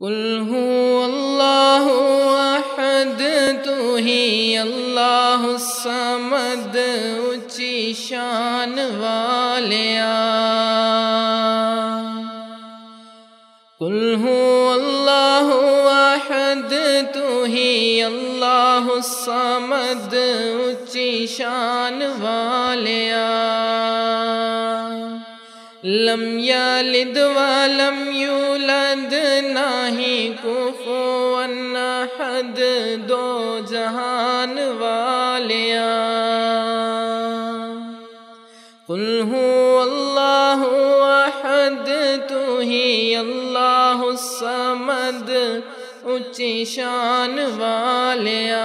कुल हूँ अल्लाह अहद तू ही अल्लाह समद ऊँची शान वालिया कुल हूँ अल्लाह अहद तू ही अल्लाह समद ऊँची शान वालिया लम यलिद वलम यूलद नाही कुफुवन अहद दो जहान वालिया। कुल अल्लाह अहद, तू ही अल्लाह समद ऊँची शान वालिया।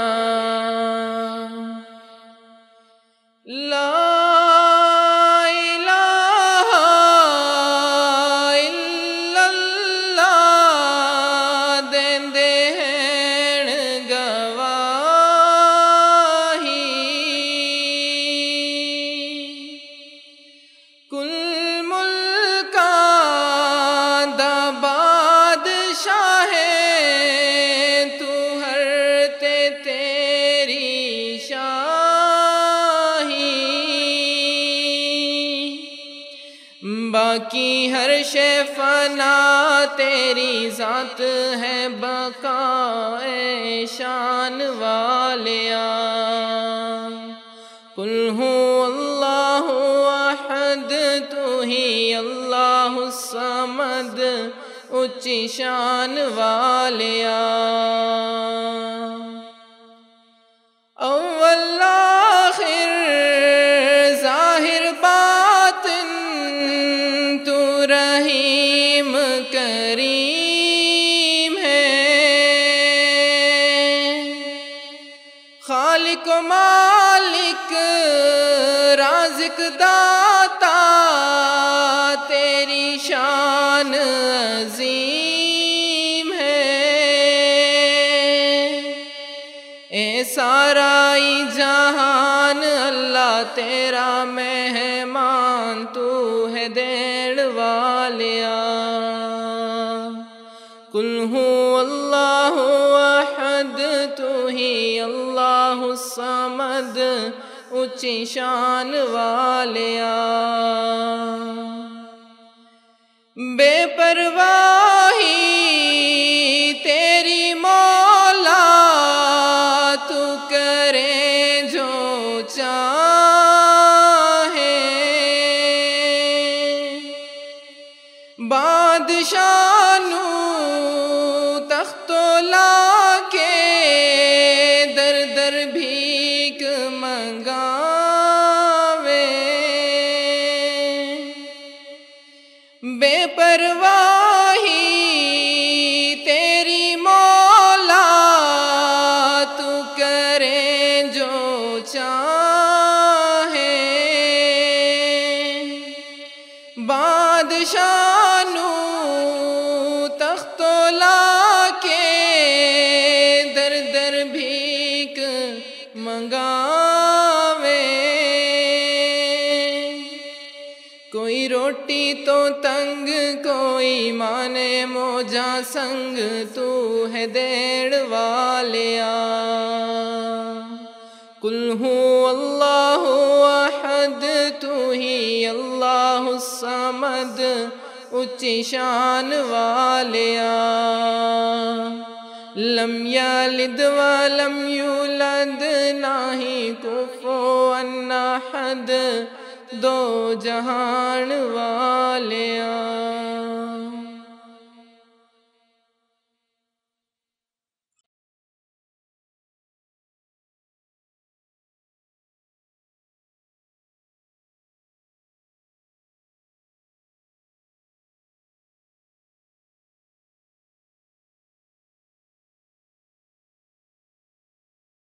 बाकी हर शे फना तेरी जात है बकाए शान वालिया। कुल हूँ अल्लाह अहद, तू ही अल्लाह समद, ऊँची शान वालिया। खालिक मालिक, राजिक दाता, तेरी शान अजीम है। ए सारा जहान, अल्लाह तेरा मेहमान, तू है देण वालिया। कुल हूँ अल्लाह अहद, तू ही अल्लाह समद ऊँची शान वालिया। बेपरवाही तेरी मौला तू करे जो चाहे। बादशानू तख्तोला के दर दर भीख मंगावे। कोई रोटी तो तंग, कोई माने मोजा संग, तू है देड़ वालिया। कुल हूँ अल्लाह अहद तू ही अल्लाह समद, ऊँची शान वालिया लम लिदवा लम्यू यूलद, नाही कुफो अन्ना हद दो जहान वालिया